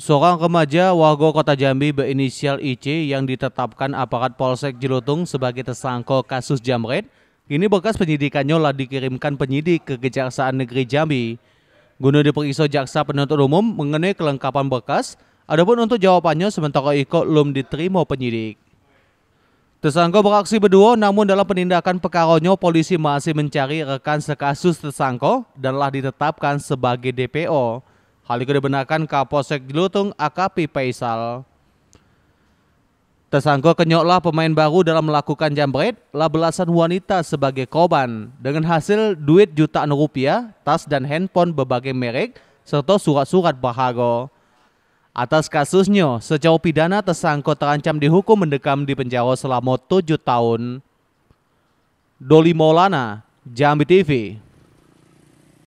Seorang remaja warga kota Jambi berinisial IC yang ditetapkan aparat Polsek Jelutung sebagai tersangka kasus jamret, kini bekas penyidikannya telah dikirimkan penyidik ke Kejaksaan Negeri Jambi. Guna diperiksa jaksa penuntut umum mengenai kelengkapan berkas, adapun untuk jawabannya sementara ikut belum diterima penyidik. Tersangka beraksi berdua namun dalam penindakan perkaranya polisi masih mencari rekan sekasus tersangka dan telah ditetapkan sebagai DPO. Hal itu dibenarkan Kapolsek Jelutung AKP Faisal. Tersangka kenyoklah pemain baru dalam melakukan jambret lah belasan wanita sebagai korban dengan hasil duit jutaan rupiah, tas dan handphone berbagai merek serta surat-surat berharga. Atas kasusnya, sejauh pidana tersangka terancam dihukum mendekam di penjara selama tujuh tahun. Doli Maulana, Jambi TV.